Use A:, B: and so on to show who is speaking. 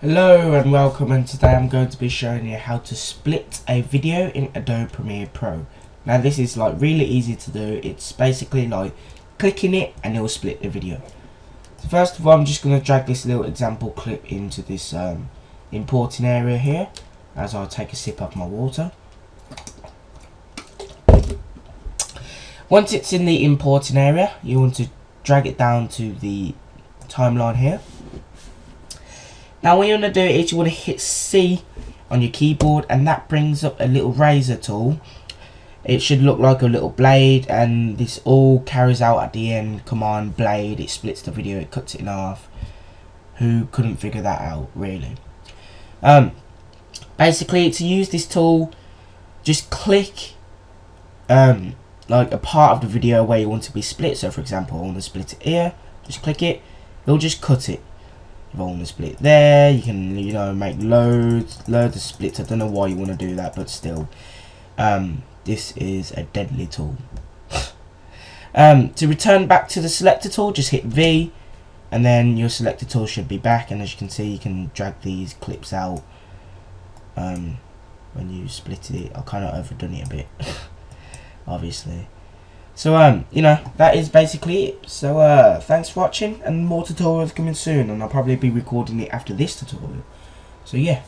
A: Hello and welcome and today I'm going to be showing you how to split a video in Adobe Premiere Pro. Now this is like really easy to do, it's basically like clicking it and it will split the video. So first of all I'm just going to drag this little example clip into this um, importing area here as I take a sip of my water. Once it's in the importing area you want to drag it down to the timeline here now what you want to do is you want to hit C on your keyboard and that brings up a little razor tool. It should look like a little blade and this all carries out at the end command blade. It splits the video, it cuts it in half. Who couldn't figure that out really? Um, basically to use this tool just click um, like a part of the video where you want to be split. So for example I want to split it here, just click it, it'll just cut it the split there. You can you know make loads loads of splits. I don't know why you want to do that but still. Um, this is a deadly tool. Um, to return back to the selector tool just hit V and then your selector tool should be back. And as you can see you can drag these clips out um, when you split it. I kind of overdone it a bit obviously so, um, you know, that is basically it. So, uh, thanks for watching, and more tutorials coming soon, and I'll probably be recording it after this tutorial. So, yeah.